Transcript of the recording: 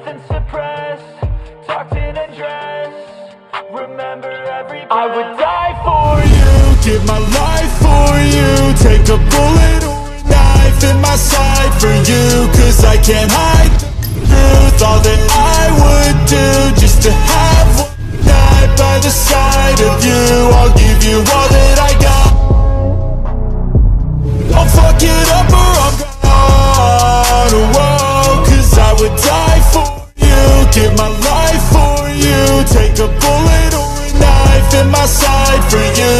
nothing to press. In a dress. Remember every breath. I would die for you. Give my life for you. Take a bullet or a knife in my side for you Cause I can't hide the truth. All that I would do just to have one night by the side of you. I'll give you all that I got. I'll fuck it up a bullet or a knife in my side for you.